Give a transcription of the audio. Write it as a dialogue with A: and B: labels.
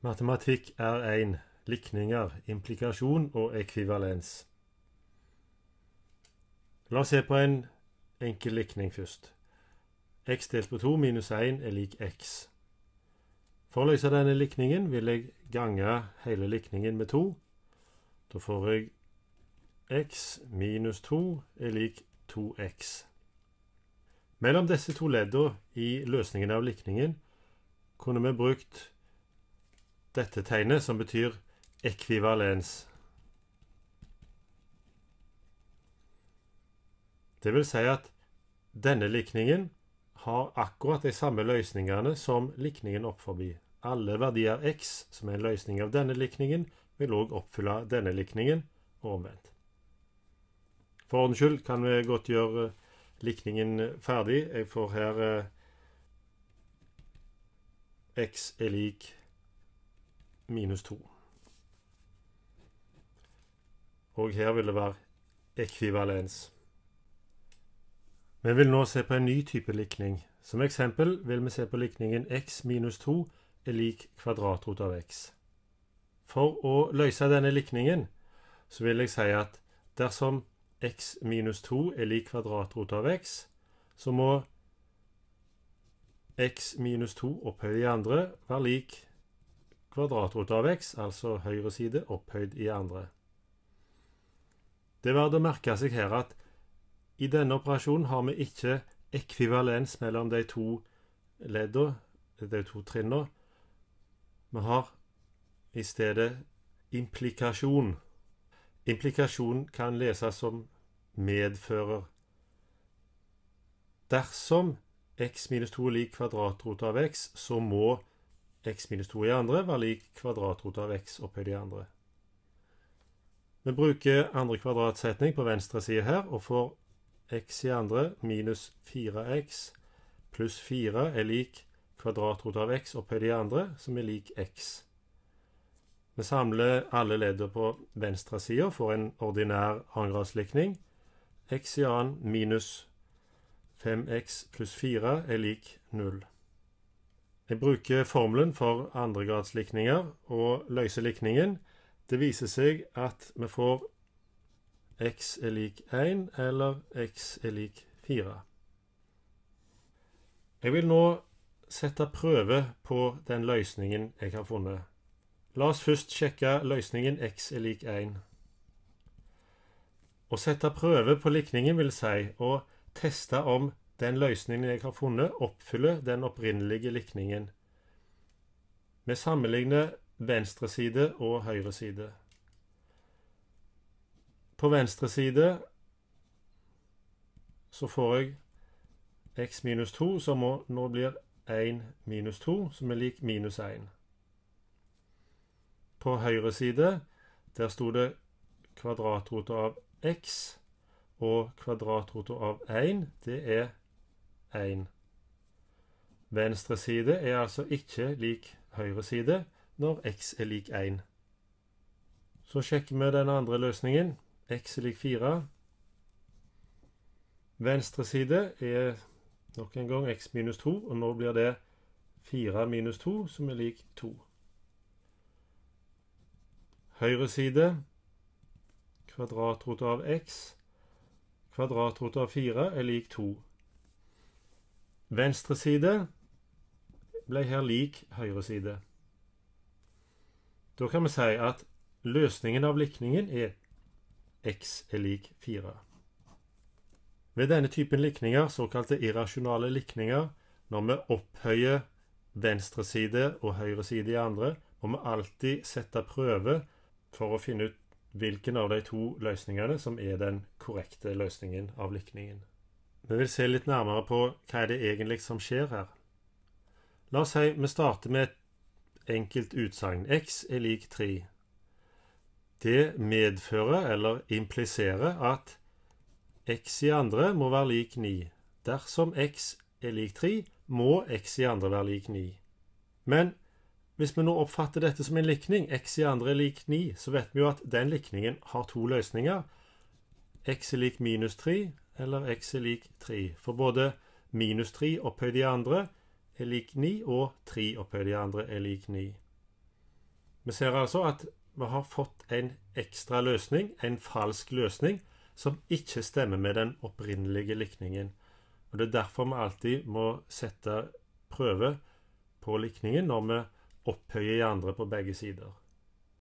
A: Matematikk er én. Likninger, implikasjon og ekvivalens. La oss se på en enkel likning først. x delt på 2 minus 1 er lik x. For å løse denne likningen vil jeg gange hele likningen med 2. Da får jeg x minus 2 er lik 2x. Mellom disse to leddene i løsningen av likningen kunne vi brukt dette tegnet, som betyr ekvivalens. Det vil si at denne likningen har akkurat de samme løsningene som likningen opp forbi. Alle verdier x, som er en løsning av denne likningen, vil òg oppfylle denne likningen, og omvendt. For ordens skyld kan vi godt gjøre likningen ferdig. Jeg får her eh, x er lik minus 2. Og her vil det være ekvivalens. Vi vil nå se på en ny type likning. Som eksempel vil vi se på likningen x minus 2 er lik kvadratrot av x. For å løse denne likningen så vil jeg si at dersom x minus 2 er lik kvadratrot av x, så må x minus 2 opphøyd i andre være lik kvadratrot av x, altså høyre side opphøyd i andre. Det er verdt å merke seg her at i denne operasjonen har vi ikke ekvivalens mellom de to leddene, de to trinnene. Vi har i stedet implikasjon. Implikasjon kan leses som medfører. Dersom x minus 2 er lik kvadratrot av x, så må x minus 2 i andre var lik kvadratrot av x opphøyd i andre. Vi bruker andre kvadratsetning på venstre side her, og får x i andre minus 4x pluss 4 er lik kvadratrot av x opphøyd i andre, som er lik x. Vi samler alle leddene på venstre side og får en ordinær annengradslikning. x i annen minus 5x pluss 4 er lik 0. Jeg bruker formelen for andregradslikninger og løser likningen. Det viser seg at vi får x er lik 1 eller x er lik 4. Jeg vil nå sette prøve på den løsningen jeg har funnet. La oss først sjekke løsningen x er lik 1. Å sette prøve på likningen vil si å teste om den løsningen jeg har funnet, oppfyller den opprinnelige likningen. Vi sammenligner venstre side og høyre side. På venstre side så får jeg x minus 2, som nå blir 1 minus 2, som er lik minus 1. På høyre side der sto det kvadratrota av x, og kvadratrota av 1, det er 1. Venstre side er altså ikke lik høyre side når x er lik 1. Så sjekker vi den andre løsningen. x er lik 4. Venstre side er nok en gang x minus 2, og nå blir det 4 minus 2, som er lik 2. Høyre side kvadratrot av x. Kvadratrot av 4 er lik 2. Venstre side ble her lik høyre side. Da kan vi si at løsningen av likningen er x er lik 4. Ved denne typen likninger, såkalte irrasjonale likninger, når vi opphøyer venstre side og høyre side i andre, må vi alltid sette prøve for å finne ut hvilken av de to løsningene som er den korrekte løsningen av likningen. Vi vil se litt nærmere på hva er det egentlig som skjer her. La oss si vi starter med et enkelt utsagn. X er lik 3. Det medfører, eller impliserer, at x i andre må være lik 9. Dersom x er lik 3, må x i andre være lik 9. Men hvis vi nå oppfatter dette som en likning, x i andre er lik 9, så vet vi jo at den likningen har to løsninger. x er lik minus 3, eller x er lik 3. For både minus 3 opphøyd i andre er lik 9, og 3 opphøyd i andre er lik 9. Vi ser altså at vi har fått en ekstra løsning, en falsk løsning, som ikke stemmer med den opprinnelige likningen. Og Det er derfor vi alltid må sette prøve på likningen når vi opphøyer i andre på begge sider.